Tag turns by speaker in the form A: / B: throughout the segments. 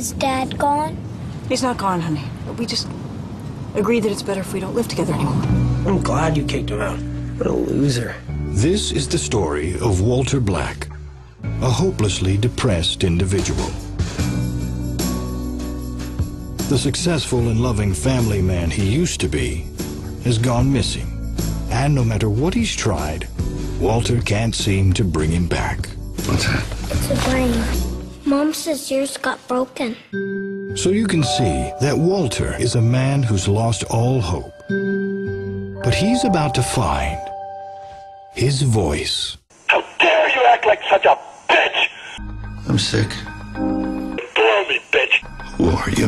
A: Is Dad gone?
B: He's not gone, honey. We just agreed that it's better if we don't live together anymore.
C: I'm glad you kicked him out. What a loser.
D: This is the story of Walter Black, a hopelessly depressed individual. The successful and loving family man he used to be has gone missing. And no matter what he's tried, Walter can't seem to bring him back.
E: What's that?
A: It's a brain. Mom says yours got broken.
D: So you can see that Walter is a man who's lost all hope. But he's about to find his voice.
F: How dare you act like such a bitch!
E: I'm sick.
F: Blow me, bitch!
E: Who are you?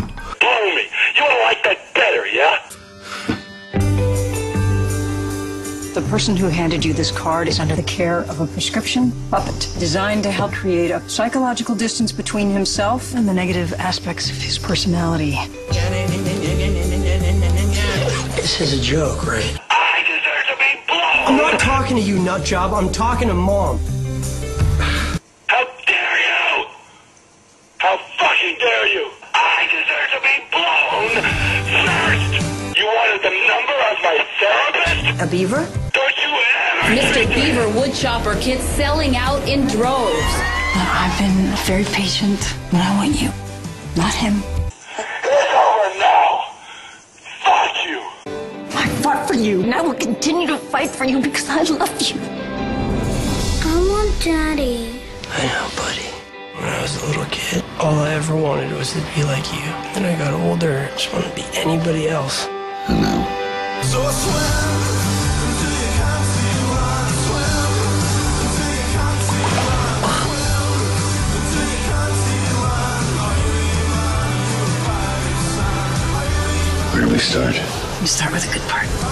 B: The person who handed you this card is under the care of a prescription puppet designed to help create a psychological distance between himself and the negative aspects of his personality.
C: This is a joke, right?
F: I deserve to be blown!
C: I'm not talking to you, nutjob. I'm talking to mom.
F: How dare you! How fucking dare you! I deserve to be blown first! You wanted the number of my therapist?
B: A beaver?
F: Don't you ever
G: Mr. Beaver Woodchopper kits selling out in droves.
B: I've been very patient, but I want you, not him.
F: It's over now! Fuck you!
B: I fought for you, and I will continue to fight for you because I love you.
A: I want Daddy.
C: I know, buddy. When I was a little kid, all I ever wanted was to be like you. Then I got older, I just wanted to be anybody else.
E: And now, where do we start?
B: You start with a good part.